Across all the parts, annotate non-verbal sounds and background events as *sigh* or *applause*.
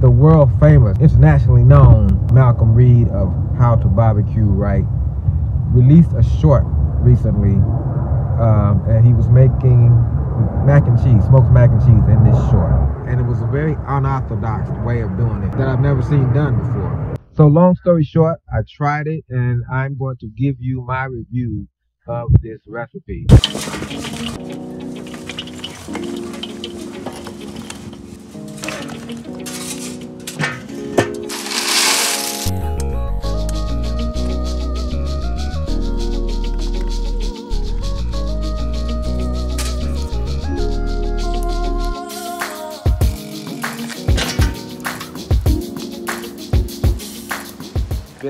the world famous, internationally known Malcom Reed of How to Barbecue Right released a short recently, um, and he was making mac and cheese, smoked mac and cheese in this short. And it was a very unorthodox way of doing it that I've never seen done before. So long story short, I tried it and I'm going to give you my review of this recipe.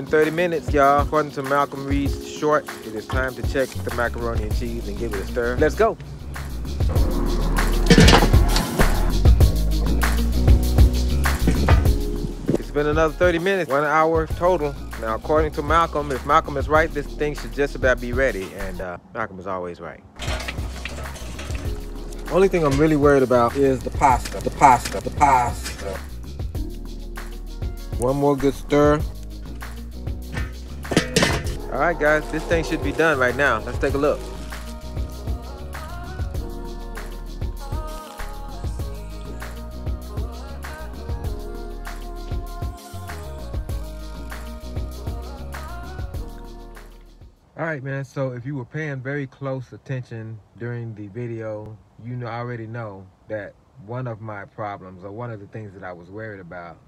Been 30 minutes, y'all. According to Malcom Reed's short, it is time to check the macaroni and cheese and give it a stir. Let's go. It's been another 30 minutes, one hour total. Now, according to Malcom, if Malcom is right, this thing should just about be ready. And uh, Malcom is always right. Only thing I'm really worried about is the pasta, the pasta, the pasta. One more good stir. All right, guys, this thing should be done right now. Let's take a look. All right, man, so if you were paying very close attention during the video, you know, already know that one of my problems or one of the things that I was worried about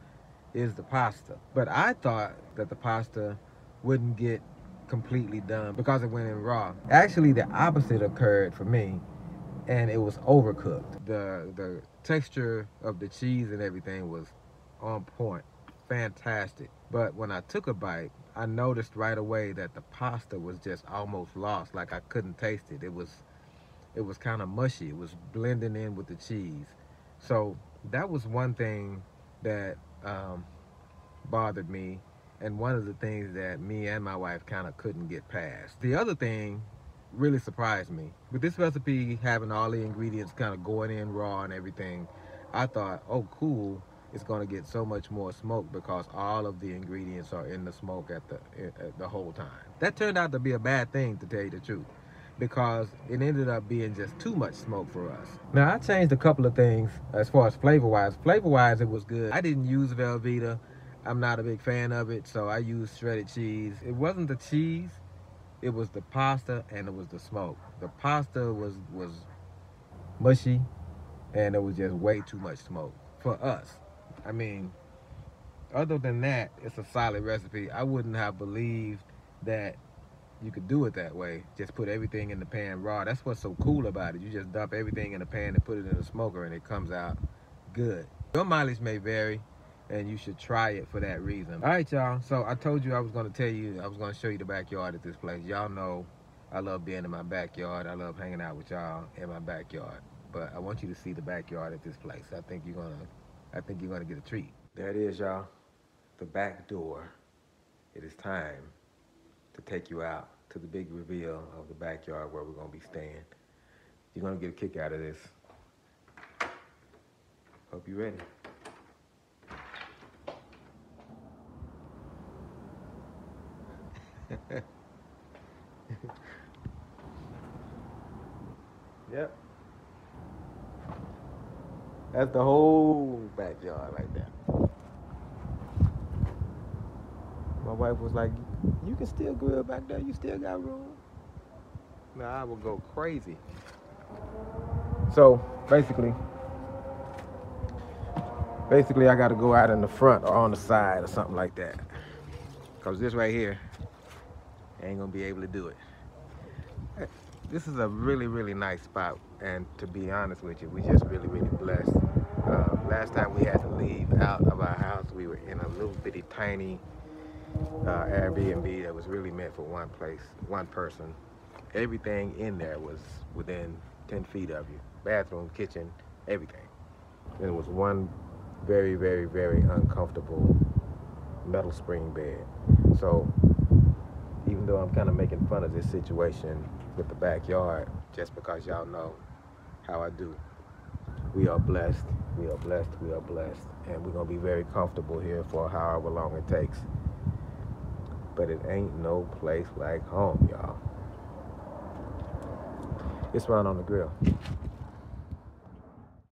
is the pasta. But I thought that the pasta wouldn't get completely done because it went in raw. Actually, the opposite occurred for me, and it was overcooked. The the texture of the cheese and everything was on point, fantastic. But when I took a bite, I noticed right away that the pasta was just almost lost. Like I couldn't taste it. It was it was kind of mushy. It was blending in with the cheese. So that was one thing that um, bothered me and one of the things that me and my wife kind of couldn't get past. The other thing really surprised me. With this recipe having all the ingredients kind of going in raw and everything, I thought, oh cool, it's going to get so much more smoke because all of the ingredients are in the smoke at the at the whole time. That turned out to be a bad thing to tell you the truth because it ended up being just too much smoke for us. Now I changed a couple of things as far as flavor wise. Flavor wise it was good. I didn't use Velveeta. I'm not a big fan of it, so I use shredded cheese. It wasn't the cheese, it was the pasta and it was the smoke. The pasta was was mushy and it was just way too much smoke for us. I mean, other than that, it's a solid recipe. I wouldn't have believed that you could do it that way. Just put everything in the pan raw. That's what's so cool about it. You just dump everything in the pan and put it in the smoker and it comes out good. Your mileage may vary and you should try it for that reason. All right, y'all. So I told you I was going to tell you, I was going to show you the backyard at this place. Y'all know I love being in my backyard. I love hanging out with y'all in my backyard. But I want you to see the backyard at this place. I think you're going to, I think you're going to get a treat. There it is, y'all. The back door. It is time to take you out to the big reveal of the backyard where we're going to be staying. You're going to get a kick out of this. Hope you're ready. *laughs* yep. That's the whole backyard right there. My wife was like, you can still grill back there. You still got room. Now I will go crazy. So basically, basically I got to go out in the front or on the side or something like that. Cause this right here ain't gonna be able to do it. This is a really, really nice spot. And to be honest with you, we just really, really blessed. Uh, last time we had to leave out of our house, we were in a little bitty tiny uh, Airbnb that was really meant for one place, one person. Everything in there was within 10 feet of you. Bathroom, kitchen, everything. And it was one very, very, very uncomfortable metal spring bed. So even though I'm kind of making fun of this situation with the backyard, just because y'all know how I do, we are blessed We are blessed. We are blessed. And we're going to be very comfortable here for however long it takes. But it ain't no place like home, y'all. It's Ron on the grill.